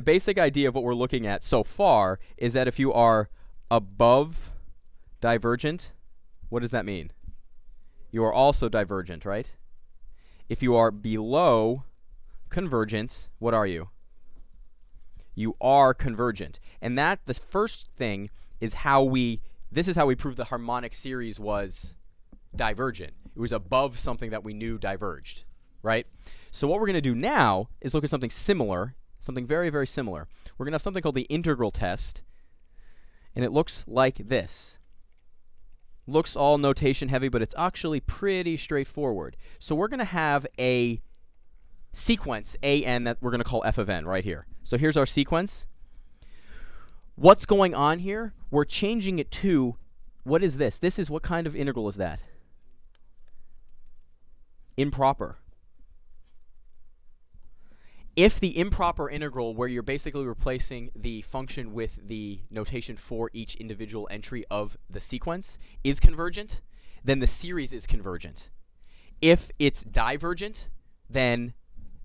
the basic idea of what we're looking at so far is that if you are above divergent, what does that mean? You are also divergent, right? If you are below convergent, what are you? You are convergent. And that, the first thing, is how we, this is how we prove the harmonic series was divergent. It was above something that we knew diverged, right? So what we're going to do now is look at something similar, something very, very similar. We're going to have something called the integral test, and it looks like this. Looks all notation heavy, but it's actually pretty straightforward. So we're going to have a sequence, a n, that we're going to call f of n right here. So here's our sequence. What's going on here? We're changing it to, what is this? This is, what kind of integral is that? Improper if the improper integral where you're basically replacing the function with the notation for each individual entry of the sequence is convergent, then the series is convergent. If it's divergent, then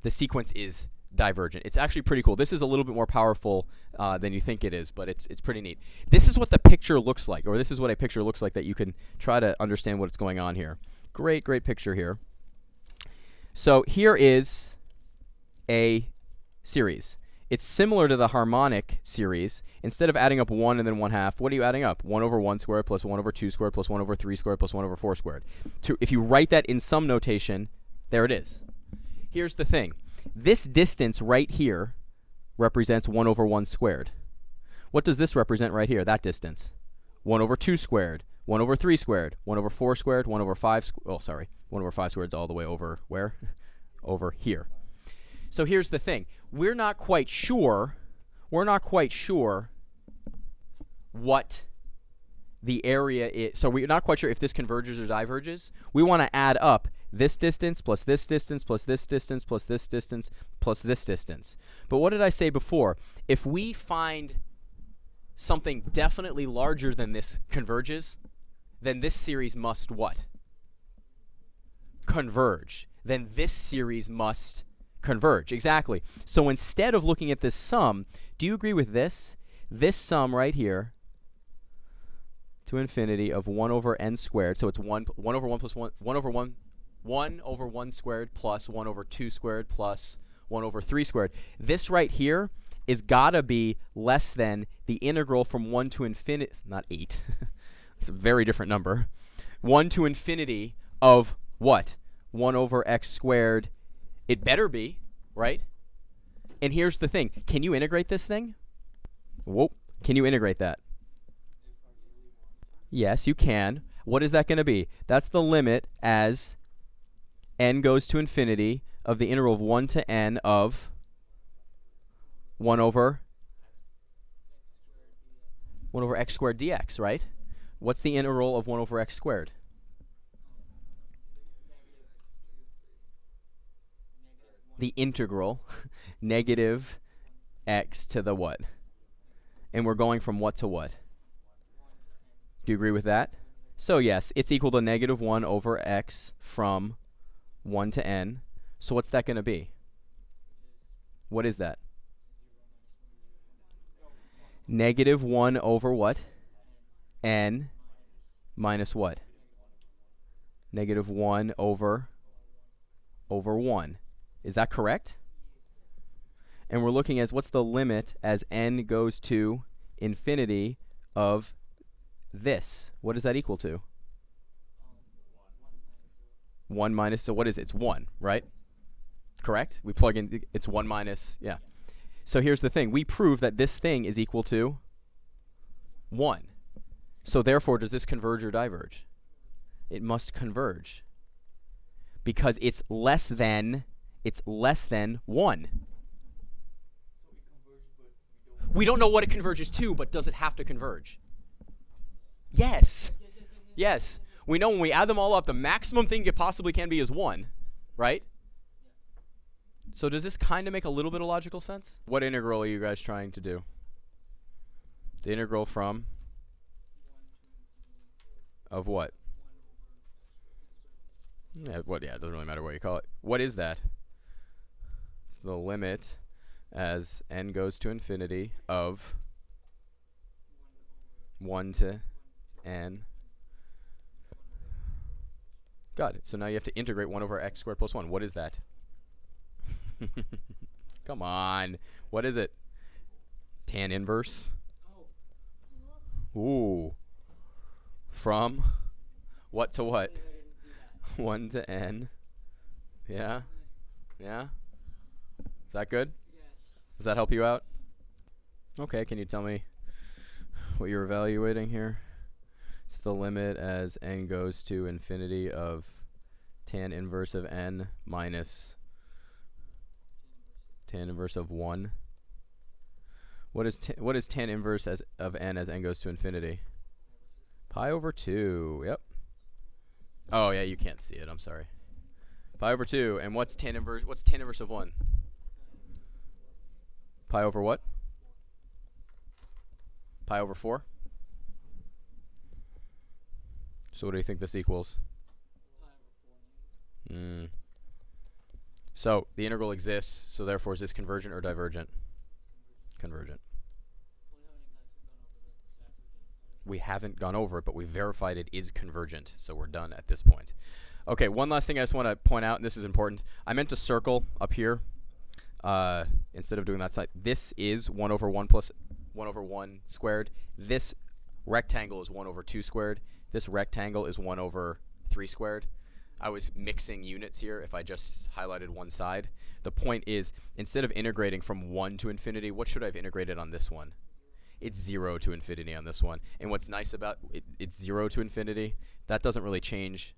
the sequence is divergent. It's actually pretty cool. This is a little bit more powerful uh, than you think it is, but it's, it's pretty neat. This is what the picture looks like, or this is what a picture looks like that you can try to understand what's going on here. Great, great picture here. So here is a series. It's similar to the harmonic series. Instead of adding up 1 and then 1 half, what are you adding up? 1 over 1 squared plus 1 over 2 squared plus 1 over 3 squared plus 1 over 4 squared. To, if you write that in some notation, there it is. Here's the thing. This distance right here represents 1 over 1 squared. What does this represent right here, that distance? 1 over 2 squared, 1 over 3 squared, 1 over 4 squared, 1 over 5 oh sorry, 1 over 5 squared is all the way over where? over here. So here's the thing. We're not quite sure, we're not quite sure what the area is. So we're not quite sure if this converges or diverges. We want to add up this distance plus this distance plus this distance plus this distance plus this distance. But what did I say before? If we find something definitely larger than this converges, then this series must what? Converge. Then this series must converge. Exactly. So instead of looking at this sum, do you agree with this? This sum right here to infinity of 1 over n squared. So it's 1, 1 over 1 plus 1, 1 over 1, 1 over 1 squared plus 1 over 2 squared plus 1 over 3 squared. This right here is got to be less than the integral from 1 to infinity, not 8. it's a very different number. 1 to infinity of what? 1 over x squared it better be, right? And here's the thing. Can you integrate this thing? Whoa. Can you integrate that? Yes, you can. What is that going to be? That's the limit as n goes to infinity of the integral of 1 to n of 1 over 1 over x squared dx, right? What's the integral of 1 over x squared? The integral negative x to the what? And we're going from what to what? Do you agree with that? So yes, it's equal to negative 1 over x from 1 to n. So what's that going to be? What is that? Negative 1 over what? n minus what? Negative 1 over over 1. Is that correct? And we're looking at what's the limit as n goes to infinity of this. What is that equal to? 1 minus, so what is it? It's 1, right? Correct? We plug in, it's 1 minus, yeah. So here's the thing. We prove that this thing is equal to 1. So therefore, does this converge or diverge? It must converge. Because it's less than it's less than 1. We don't know what it converges to, but does it have to converge? Yes. Yes. We know when we add them all up, the maximum thing it possibly can be is 1, right? So does this kind of make a little bit of logical sense? What integral are you guys trying to do? The integral from? Of what? Yeah, what? Yeah, it doesn't really matter what you call it. What is that? The limit as n goes to infinity of 1 to n. Got it. So now you have to integrate 1 over x squared plus 1. What is that? Come on. What is it? Tan inverse? Ooh. From what to what? 1 to n. Yeah? Yeah? Is that good? Yes. Does that help you out? Okay, can you tell me what you're evaluating here? It's the limit as n goes to infinity of tan inverse of n minus tan inverse of 1. What is what is tan inverse as of n as n goes to infinity? Pi over 2. Yep. Oh, yeah, you can't see it. I'm sorry. Pi over 2. And what's tan inverse what's tan inverse of 1? Pi over what? Pi over 4? So what do you think this equals? Mm. So the integral exists, so therefore is this convergent or divergent? Convergent. We haven't gone over it, but we verified it is convergent, so we're done at this point. Okay, one last thing I just want to point out, and this is important. I meant to circle up here uh, instead of doing that side. This is 1 over 1 plus 1 over 1 squared. This rectangle is 1 over 2 squared. This rectangle is 1 over 3 squared. I was mixing units here if I just highlighted one side. The point is, instead of integrating from 1 to infinity, what should I have integrated on this one? It's 0 to infinity on this one. And what's nice about it, it's 0 to infinity, that doesn't really change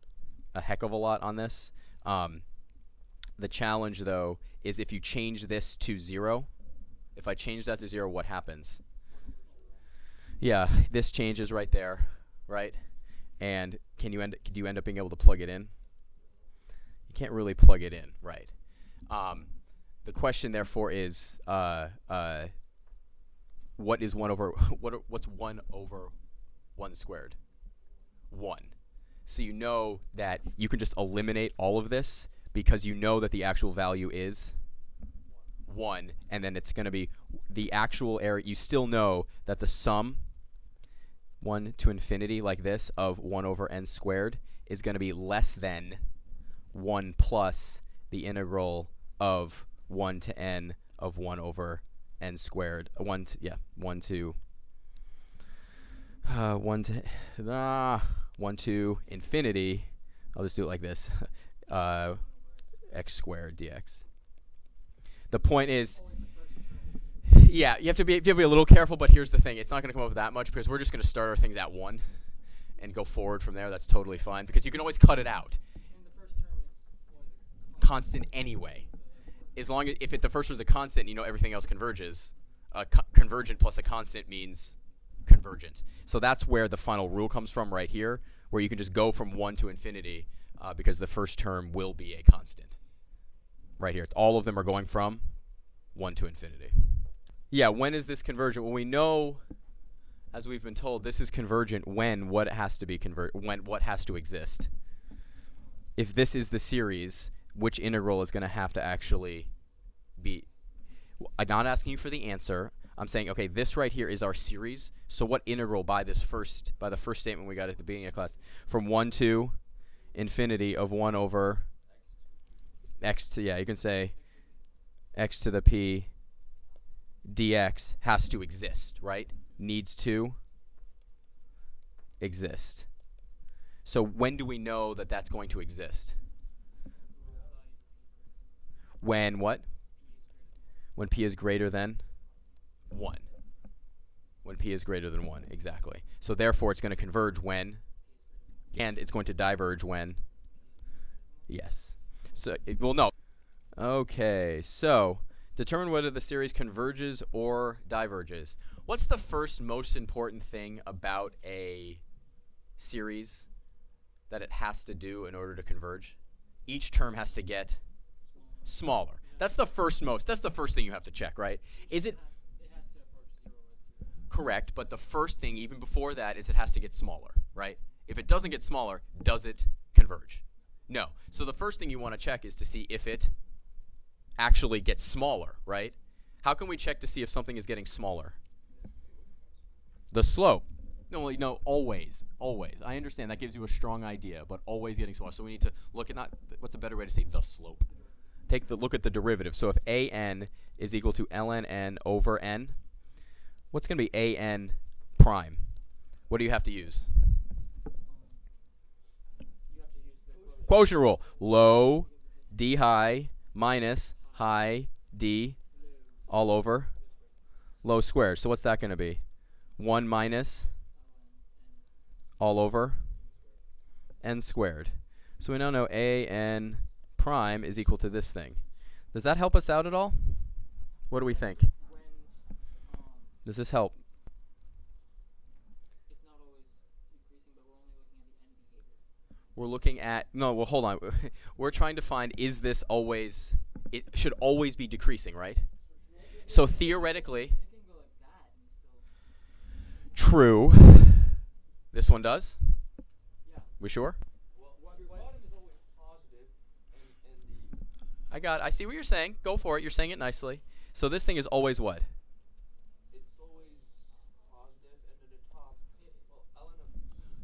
a heck of a lot on this. Um, the challenge, though, is if you change this to 0, if I change that to 0, what happens? Yeah, this changes right there, right? And can you end do you end up being able to plug it in? You can't really plug it in, right? Um, the question, therefore, is uh, uh, what is one over what? Are, what's one over one squared? One. So you know that you can just eliminate all of this because you know that the actual value is 1, and then it's going to be the actual area. You still know that the sum, 1 to infinity like this, of 1 over n squared is going to be less than 1 plus the integral of 1 to n of 1 over n squared. Uh, 1 to, yeah, 1 to uh, 1 to ah, 1 to infinity. I'll just do it like this. Uh, x squared dx. The point is yeah, you have to be you have to be a little careful, but here's the thing. It's not going to come up with that much because we're just going to start our things at 1 and go forward from there. That's totally fine because you can always cut it out constant anyway. As long as if it, the first one's a constant, you know everything else converges. Uh, co convergent plus a constant means convergent. So that's where the final rule comes from right here, where you can just go from 1 to infinity uh, because the first term will be a constant. Right here. All of them are going from 1 to infinity. Yeah, when is this convergent? Well, we know, as we've been told, this is convergent when what has to be convert when what has to exist. If this is the series, which integral is going to have to actually be. I'm not asking you for the answer. I'm saying, okay, this right here is our series. So what integral by this first, by the first statement we got at the beginning of class, from 1 to infinity of 1 over x to, yeah, you can say x to the p dx has to exist, right? Needs to exist. So when do we know that that's going to exist? when what? When p is greater than 1. When p is greater than 1, exactly. So therefore, it's going to converge when, and it's going to diverge when, yes. So, it, well, no. Okay, so determine whether the series converges or diverges. What's the first most important thing about a series that it has to do in order to converge? Each term has to get smaller. That's the first most. That's the first thing you have to check, right? Is it correct? But the first thing, even before that, is it has to get smaller, right? If it doesn't get smaller, does it converge? No. So the first thing you want to check is to see if it actually gets smaller, right? How can we check to see if something is getting smaller? The slope. No, well, always, always. I understand that gives you a strong idea, but always getting smaller. So we need to look at not. What's a better way to say the slope? Take the look at the derivative. So if a n is equal to ln n over n, what's going to be a n prime? What do you have to use? Quotient rule. Low d high minus high d all over low squared. So what's that going to be? 1 minus all over n squared. So we now know a n prime is equal to this thing. Does that help us out at all? What do we think? Does this help? We're looking at no. Well, hold on. We're trying to find is this always? It should always be decreasing, right? So theoretically, true. This one does. Yeah. We sure? I got. I see what you're saying. Go for it. You're saying it nicely. So this thing is always what?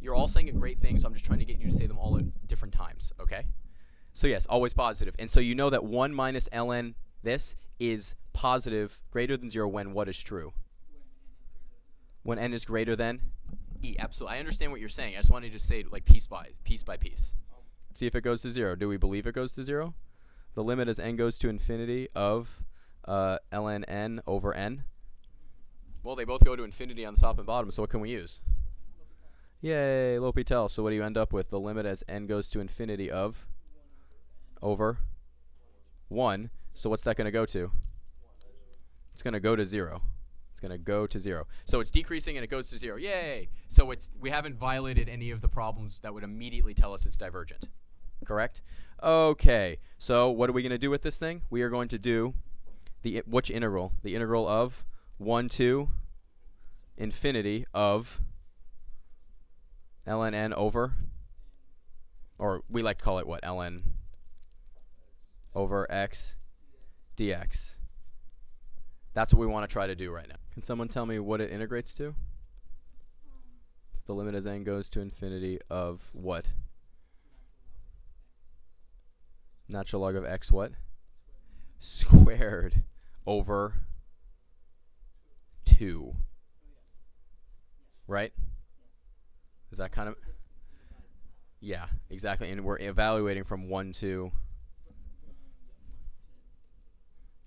You're all saying a great thing, so I'm just trying to get you to say them all at different times, okay? So yes, always positive. And so you know that 1 minus ln this is positive greater than 0 when what is true? When n is greater than e. Absolutely. I understand what you're saying. I just wanted to say like piece by piece by piece. See if it goes to 0. Do we believe it goes to 0? The limit as n goes to infinity of uh, ln n over n. Well, they both go to infinity on the top and bottom, so what can we use? Yay, L'Hopital. So what do you end up with? The limit as n goes to infinity of over 1. So what's that going to go to? It's going to go to 0. It's going to go to 0. So it's decreasing and it goes to 0. Yay! So it's we haven't violated any of the problems that would immediately tell us it's divergent. Correct? Okay. So what are we going to do with this thing? We are going to do the which integral? The integral of 1 to infinity of ln n over, or we like to call it what, ln over x dx. That's what we want to try to do right now. Can someone tell me what it integrates to? It's the limit as n goes to infinity of what? Natural log of x what? Squared over 2. Right? Is that kind of Yeah, exactly. And we're evaluating from 1 to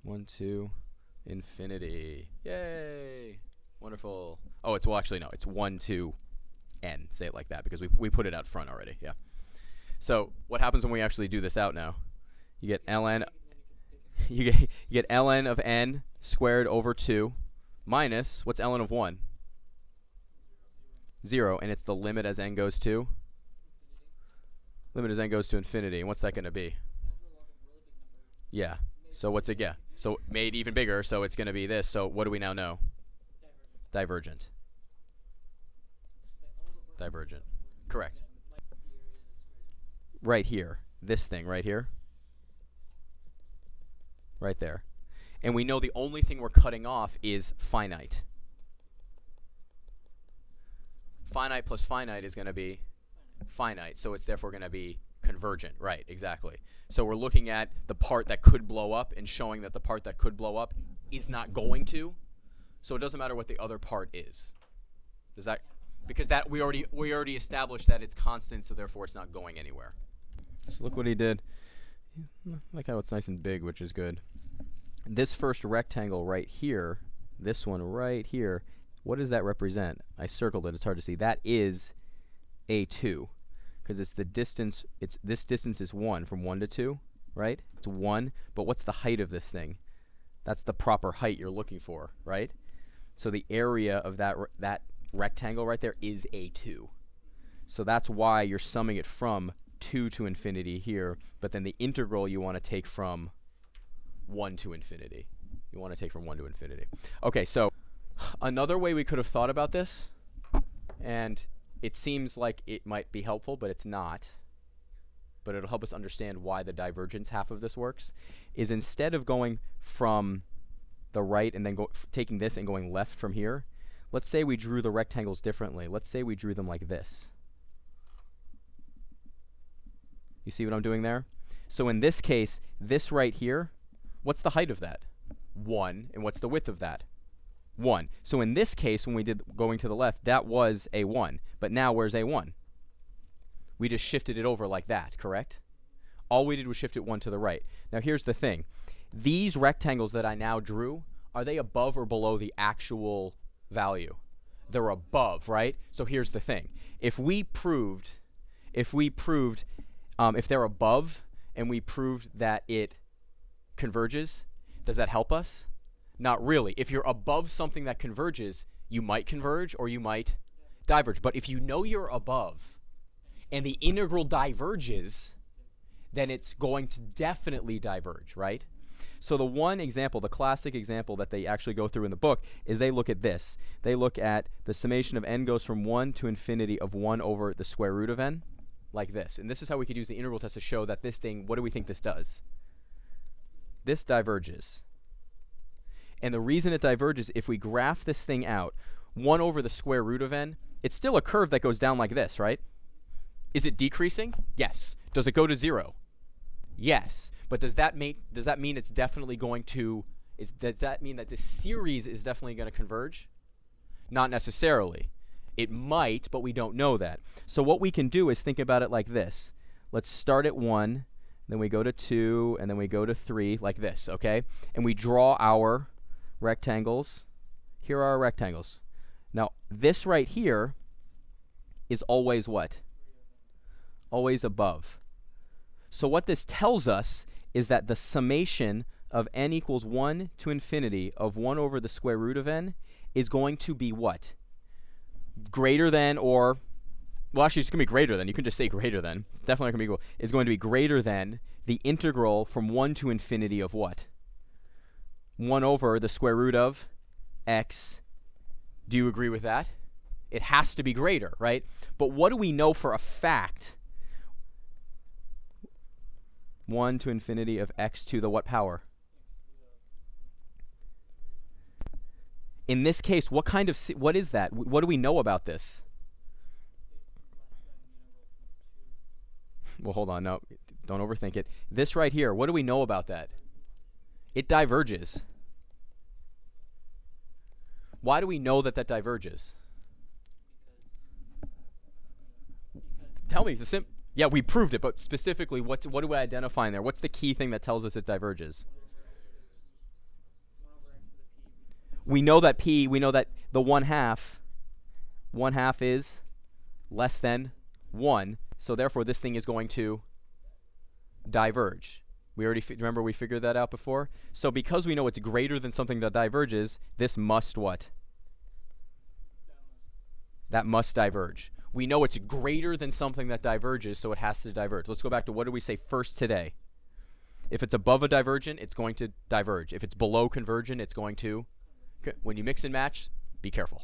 1 to infinity. Yay! Wonderful. Oh, it's well actually no, it's 1 to n. Say it like that because we we put it out front already. Yeah. So, what happens when we actually do this out now? You get ln you get you get ln of n squared over 2 minus what's ln of 1? 0 and it's the limit as n goes to limit as n goes to infinity. And what's that going to be? Yeah. So what's it? Yeah. So made even bigger. So it's going to be this. So what do we now know? Divergent. Divergent. Correct. Right here. This thing right here. Right there. And we know the only thing we're cutting off is finite. Finite plus finite is going to be finite. So it's therefore going to be convergent. Right, exactly. So we're looking at the part that could blow up and showing that the part that could blow up is not going to. So it doesn't matter what the other part is. Does that because that we already we already established that it's constant, so therefore it's not going anywhere. So look what he did. Like how it's nice and big, which is good. This first rectangle right here, this one right here, what does that represent? I circled it. It's hard to see. That is A2 because it's the distance, it's this distance is 1 from 1 to 2, right? It's 1, but what's the height of this thing? That's the proper height you're looking for, right? So the area of that, that rectangle right there is A2. So that's why you're summing it from 2 to infinity here, but then the integral you want to take from 1 to infinity. You want to take from 1 to infinity. Okay, so another way we could have thought about this, and it seems like it might be helpful, but it's not. But it'll help us understand why the divergence half of this works. Is instead of going from the right and then taking this and going left from here. Let's say we drew the rectangles differently. Let's say we drew them like this. You see what I'm doing there? So in this case, this right here, what's the height of that? 1. And what's the width of that? 1. So in this case, when we did going to the left, that was a 1. But now where's a 1? We just shifted it over like that, correct? All we did was shift it 1 to the right. Now here's the thing. These rectangles that I now drew, are they above or below the actual value? They're above, right? So here's the thing. If we proved, if we proved, um, if they're above and we proved that it converges, does that help us? Not really. If you're above something that converges, you might converge or you might diverge. But if you know you're above and the integral diverges, then it's going to definitely diverge, right? So the one example, the classic example that they actually go through in the book is they look at this. They look at the summation of n goes from 1 to infinity of 1 over the square root of n, like this. And this is how we could use the integral test to show that this thing, what do we think this does? This diverges. And the reason it diverges, if we graph this thing out, 1 over the square root of n, it's still a curve that goes down like this, right? Is it decreasing? Yes. Does it go to 0? Yes. But does that make does that mean it's definitely going to is does that mean that this series is definitely going to converge? Not necessarily. It might, but we don't know that. So what we can do is think about it like this. Let's start at 1, then we go to 2, and then we go to 3 like this, okay? And we draw our rectangles. Here are our rectangles. Now, this right here is always what? Always above. So what this tells us is that the summation of n equals 1 to infinity of 1 over the square root of n is going to be what? Greater than or, well, actually, it's going to be greater than. You can just say greater than. It's definitely going to be equal. It's going to be greater than the integral from 1 to infinity of what? 1 over the square root of x. Do you agree with that? It has to be greater, right? But what do we know for a fact 1 to infinity of x to the what power? In this case, what kind of what is that? what do we know about this? Well, hold on. No, don't overthink it. This right here, what do we know about that? It diverges. Why do we know that that diverges? Tell me. Yeah, we proved it, but specifically, what's what do we identify in there? What's the key thing that tells us it diverges? We know that p. We know that the one half, one half is less than one. So therefore, this thing is going to diverge. We already remember we figured that out before. So because we know it's greater than something that diverges, this must what? That must diverge we know it's greater than something that diverges, so it has to diverge. Let's go back to what did we say first today? If it's above a divergent, it's going to diverge. If it's below convergent, it's going to. When you mix and match, be careful.